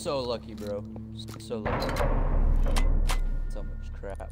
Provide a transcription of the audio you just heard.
so lucky, bro. So lucky. So much crap.